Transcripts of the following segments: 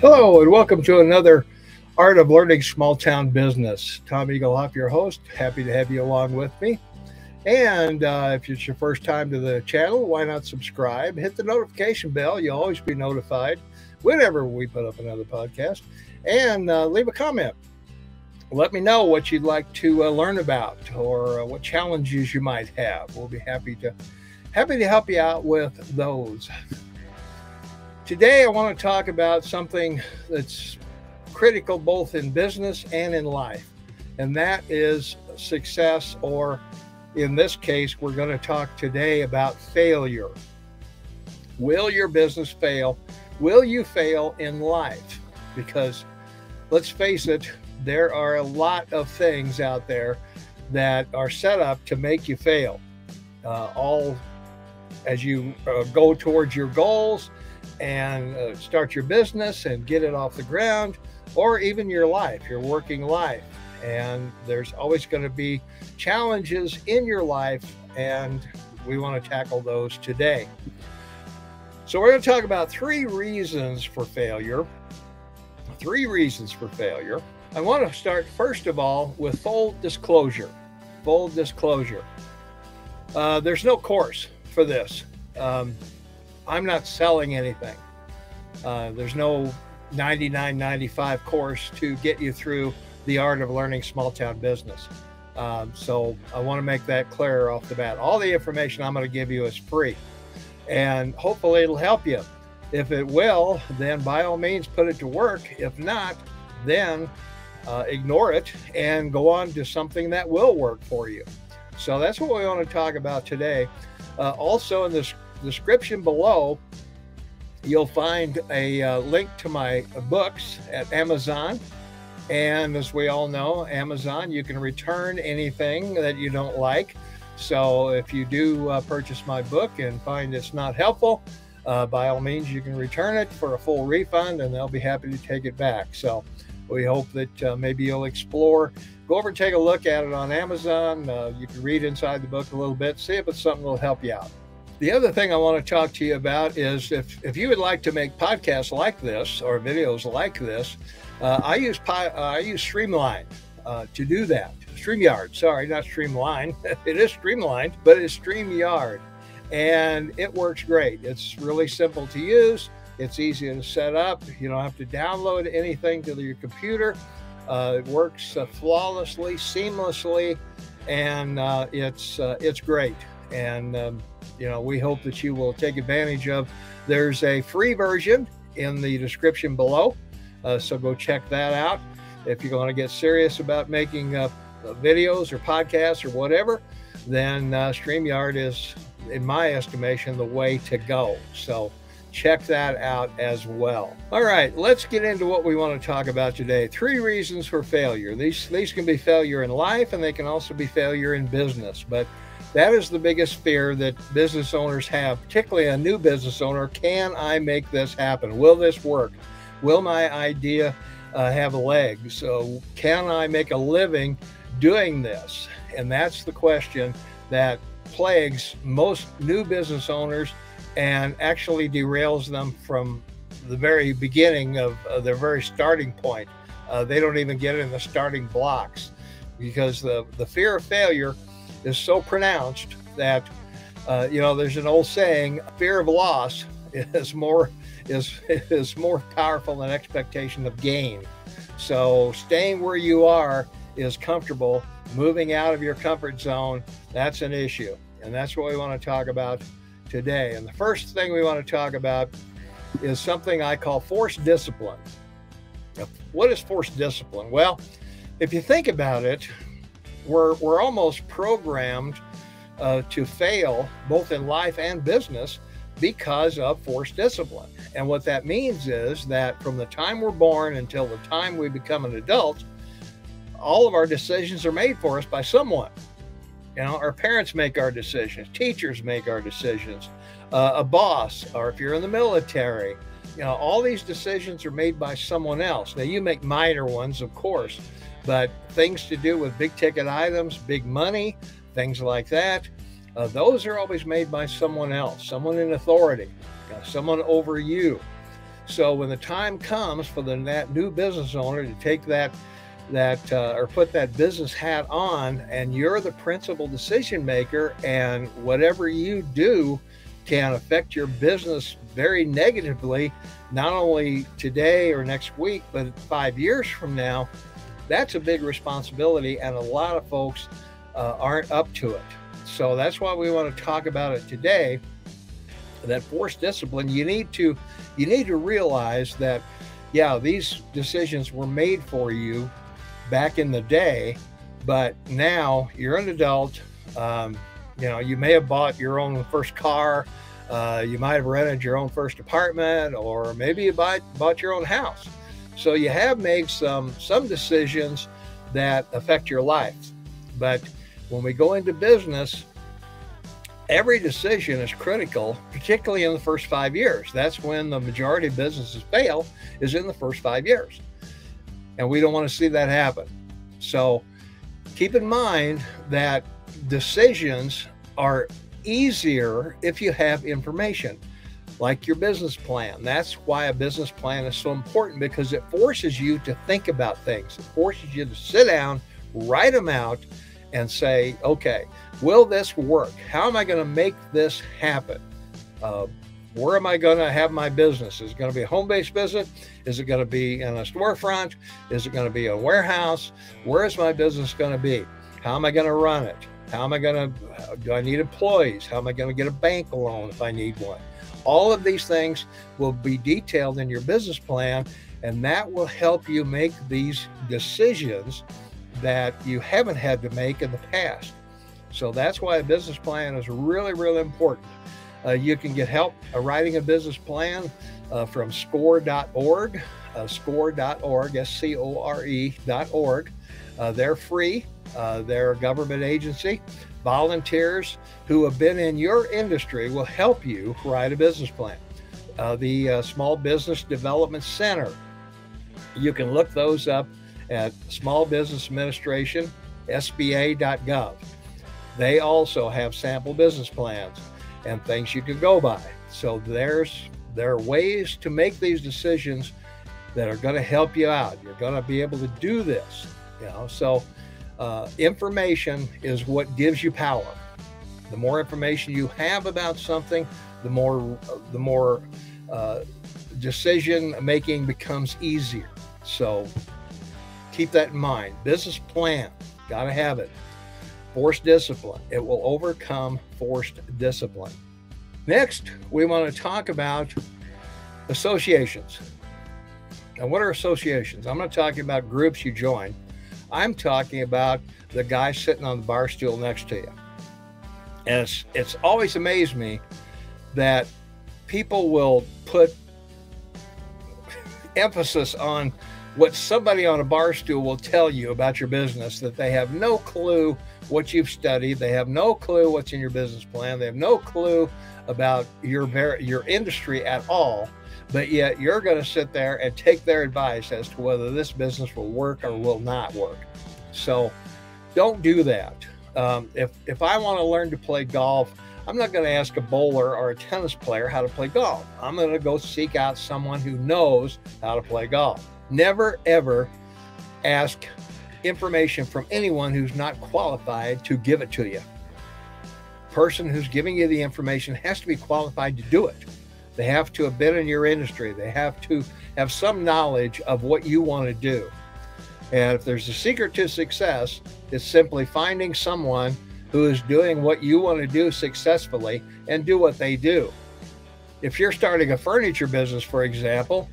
Hello, and welcome to another Art of Learning Small Town Business. Tom Egelhoff, your host. Happy to have you along with me. And uh, if it's your first time to the channel, why not subscribe? Hit the notification bell. You'll always be notified whenever we put up another podcast. And uh, leave a comment. Let me know what you'd like to uh, learn about or uh, what challenges you might have. We'll be happy to happy to help you out with those. Today, I want to talk about something that's critical both in business and in life, and that is success, or in this case, we're going to talk today about failure. Will your business fail? Will you fail in life? Because let's face it, there are a lot of things out there that are set up to make you fail. Uh, all as you uh, go towards your goals and uh, start your business and get it off the ground, or even your life, your working life. And there's always going to be challenges in your life, and we want to tackle those today. So, we're going to talk about three reasons for failure. Three reasons for failure. I want to start, first of all, with full disclosure. Full disclosure. Uh, there's no course for this. Um, I'm not selling anything. Uh, there's no 99.95 course to get you through the art of learning small town business. Um, so I want to make that clear off the bat. All the information I'm going to give you is free, and hopefully it'll help you. If it will, then by all means put it to work. If not, then uh, ignore it and go on to something that will work for you. So that's what we want to talk about today. Uh, also, in the description below, you'll find a uh, link to my books at Amazon. And as we all know, Amazon, you can return anything that you don't like. So if you do uh, purchase my book and find it's not helpful, uh, by all means, you can return it for a full refund and they'll be happy to take it back. So we hope that uh, maybe you'll explore. Go over and take a look at it on Amazon. Uh, you can read inside the book a little bit, see if it's something that'll help you out. The other thing I want to talk to you about is if, if you would like to make podcasts like this or videos like this, uh, I use I use Streamline uh, to do that. StreamYard, sorry, not Streamline. it is Streamlined, but it's StreamYard, and it works great. It's really simple to use. It's easy to set up. You don't have to download anything to your computer. Uh, it works uh, flawlessly, seamlessly, and uh, it's it's great. And um, you know, we hope that you will take advantage of. There's a free version in the description below, uh, so go check that out. If you're going to get serious about making uh, videos or podcasts or whatever, then uh, StreamYard is, in my estimation, the way to go. So check that out as well. All right, let's get into what we want to talk about today. Three reasons for failure. These these can be failure in life and they can also be failure in business, but that is the biggest fear that business owners have, particularly a new business owner. Can I make this happen? Will this work? Will my idea uh, have legs? So, can I make a living doing this? And that's the question that plagues most new business owners and actually derails them from the very beginning of their very starting point. Uh, they don't even get in the starting blocks because the, the fear of failure is so pronounced that uh, you know there's an old saying fear of loss is more is is more powerful than expectation of gain. So staying where you are is comfortable. Moving out of your comfort zone that's an issue. And that's what we want to talk about today and the first thing we want to talk about is something i call forced discipline what is forced discipline well if you think about it we're, we're almost programmed uh, to fail both in life and business because of forced discipline. And what that means is that from the time we're born until the time we become an adult, all of our decisions are made for us by someone. You know, our parents make our decisions, teachers make our decisions, uh, a boss, or if you're in the military, you know, all these decisions are made by someone else. Now, you make minor ones, of course, but things to do with big ticket items, big money, things like that, uh, those are always made by someone else, someone in authority, someone over you. So when the time comes for the that new business owner to take that that uh, or put that business hat on, and you're the principal decision maker, and whatever you do can affect your business very negatively, not only today or next week, but five years from now. That's a big responsibility, and a lot of folks uh, aren't up to it. So that's why we want to talk about it today. That forced discipline, you need to you need to realize that yeah, these decisions were made for you back in the day, but now you're an adult. Um, you know, you may have bought your own first car, uh, you might have rented your own first apartment, or maybe you bought bought your own house. So you have made some some decisions that affect your life. But when we go into business, every decision is critical, particularly in the first five years. That's when the majority of businesses fail, is in the first five years. And we don't want to see that happen. So keep in mind that decisions are easier if you have information like your business plan. That's why a business plan is so important because it forces you to think about things. It forces you to sit down, write them out, and say, okay, will this work? How am I going to make this happen? Uh, where am I going to have my business? Is it going to be a home based business? Is it going to be in a storefront? Is it going to be a warehouse? Where is my business going to be? How am I going to run it? How am I going to, do I need employees? How am I going to get a bank loan if I need one? All of these things will be detailed in your business plan, and that will help you make these decisions that you haven't had to make in the past. So that's why a business plan is really, really important. Uh, you can get help uh, writing a business plan uh, from score.org, uh, score.org, S C O R E.org. Uh, they're free, they're a government agency. Volunteers who have been in your industry will help you write a business plan. the Small Business Development Center, you can look those up at Small Business Administration, SBA.gov. They also have sample business plans and things you can go by. So there's there are ways to make these decisions that are going to help you out. You're going to be able to do this. You know, so uh, information is what gives you power. The more information you have about something, the more the more uh, decision making becomes easier. So keep that in mind. Business plan, got to have it. Forced discipline, it will overcome forced discipline. Next, we want to talk about associations. Now, what are associations? I'm not talking about groups you join. I'm talking about the guy sitting on the bar stool next to you. And it's, it's always amazed me that people will put emphasis on what somebody on a bar stool will tell you about your business that they have no clue what you've studied, they have no clue what's in your business plan, they have no clue about your ver- your industry at all, but yet you're going to sit there and take their advice as to whether this business will work or will not work. So don't do that. Um, if if I want to learn to play golf, I'm not going to ask a bowler or a tennis player how to play golf. I'm going to go seek out someone who knows how to play golf. Never ever ask information from anyone who's not qualified to give it to you person who's giving you the information has to be qualified to do it. They have to have been in your industry. They have to have some knowledge of what you want to do. And if there's a secret to success, it's simply finding someone who is doing what you want to do successfully and do what they do. If you're starting a furniture business, for example,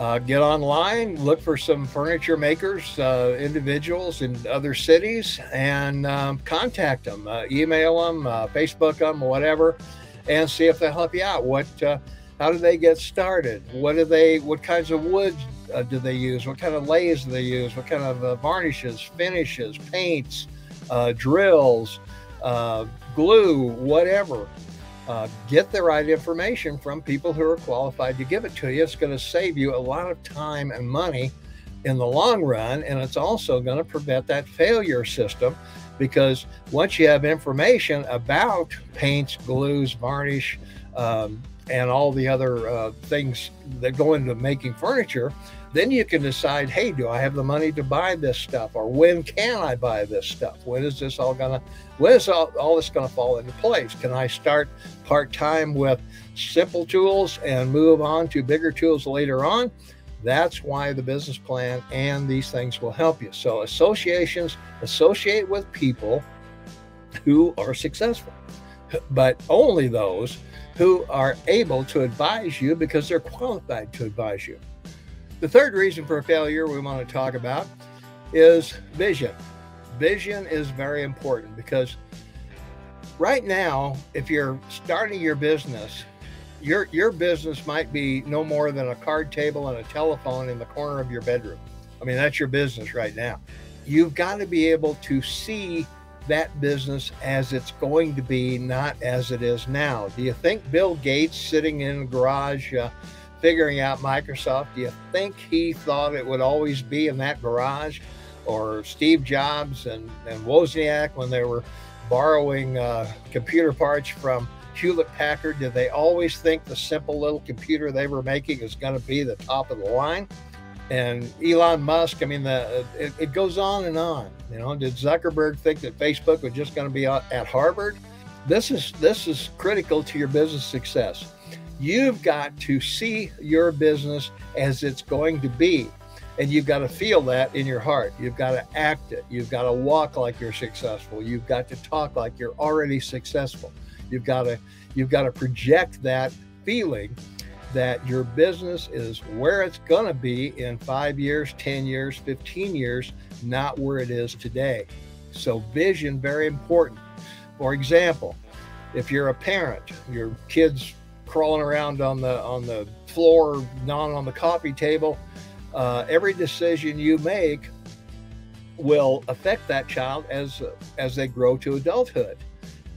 uh, get online, look for some furniture makers, uh, individuals in other cities, and um, contact them, uh, email them, uh, Facebook them, whatever, and see if they'll help you out. What, uh, how do they get started? What do they? What kinds of woods uh, do they use? What kind of lathes do they use? What kind of varnishes, finishes, paints, drills, glue, whatever. Uh, get the right information from people who are qualified to give it to you. It's going to save you a lot of time and money in the long run, and it's also going to prevent that failure system because once you have information about paints, glues, varnish, um, and all the other uh, things that go into making furniture, then you can decide, hey, do I have the money to buy this stuff, or when can I buy this stuff? When is this all gonna? When is all, all this gonna fall into place? Can I start part time with simple tools and move on to bigger tools later on? That's why the business plan and these things will help you. So associations associate with people who are successful, but only those who are able to advise you because they're qualified to advise you. The third reason for failure we want to talk about is vision. Vision is very important because right now, if you're starting your business, your your business might be no more than a card table and a telephone in the corner of your bedroom. I mean, that's your business right now. You've got to be able to see that business as it's going to be, not as it is now. Do you think Bill Gates sitting in a garage uh, figuring out Microsoft, do you think he thought it would always be in that garage? Or Steve Jobs and, and Wozniak when they were borrowing uh, computer parts from Hewlett Packard, did they always think the simple little computer they were making is going to be the top of the line? And Elon Musk, I mean, the it, it goes on and on. You know, did Zuckerberg think that Facebook was just going to be at Harvard? This is this is critical to your business success. You've got to see your business as it's going to be. And you've got to feel that in your heart. You've got to act it. You've got to walk like you're successful. You've got to talk like you're already successful. You've got to you've got to project that feeling that your business is where it's going to be in 5 years, 10 years, 15 years, not where it is today. So vision very important. For example, if you're a parent, your kids crawling around on the on the floor, not on the coffee table. Uh, every decision you make will affect that child as as they grow to adulthood.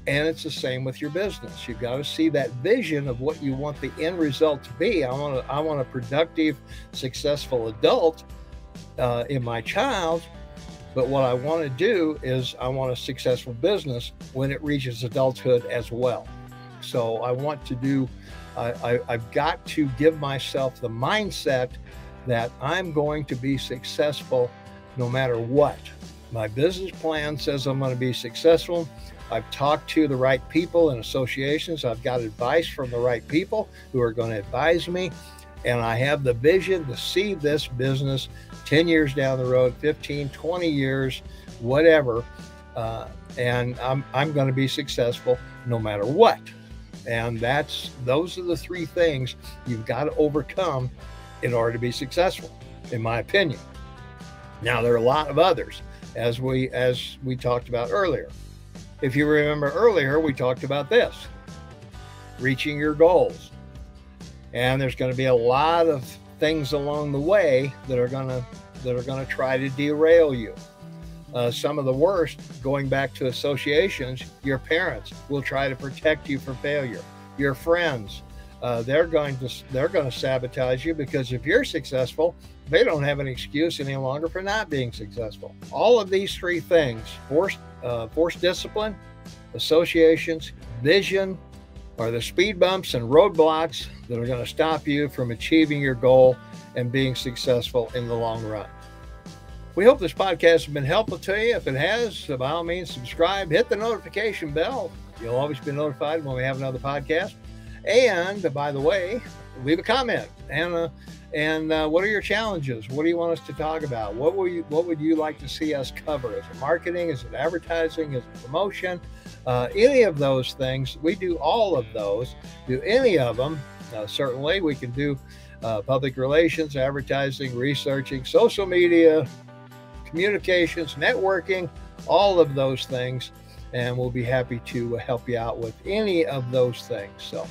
And it's the same with your business. You've got to see that vision of what you want the end result to be. I want a, I want a productive, successful adult uh, in my child. But what I want to do is I want a successful business when it reaches adulthood as well. So I want to do I, I, have got to give myself the mindset that I'm going to be successful no matter what. My business plan says I'm going to be successful. I've talked to the right people and associations. I've got advice from the right people who are going to advise me. And I have the vision to see this business 10 years down the road, 15, 20 years, whatever. Uh, and I'm, I'm going to be successful no matter what. And that's those are the three things you've got to overcome in order to be successful, in my opinion. Now there are a lot of others, as we as we talked about earlier. If you remember earlier, we talked about this reaching your goals. And there's going to be a lot of things along the way that are going to that are going to try to derail you. Uh, some of the worst, going back to associations, your parents will try to protect you from failure. Your friends, uh, they're going to they're going to sabotage you because if you're successful, they don't have an excuse any longer for not being successful. All of these three things: forced uh, forced discipline, associations, vision, are the speed bumps and roadblocks that are going to stop you from achieving your goal and being successful in the long run. We hope this podcast has been helpful to you. If it has, by all means, subscribe, hit the notification bell. You'll always be notified when we have another podcast. And by the way, leave a comment. And uh, and uh, what are your challenges? What do you want us to talk about? What would you What would you like to see us cover? Is it marketing? Is it advertising? Is it promotion? Uh, any of those things, we do all of those. Do any of them? Uh, certainly, we can do uh, public relations, advertising, researching, social media, communications, networking, all of those things. And we'll be happy to help you out with any of those things. So,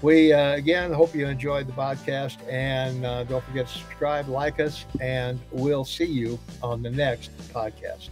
we uh, again hope you enjoyed the podcast and uh, don't forget to subscribe, like us, and we'll see you on the next podcast.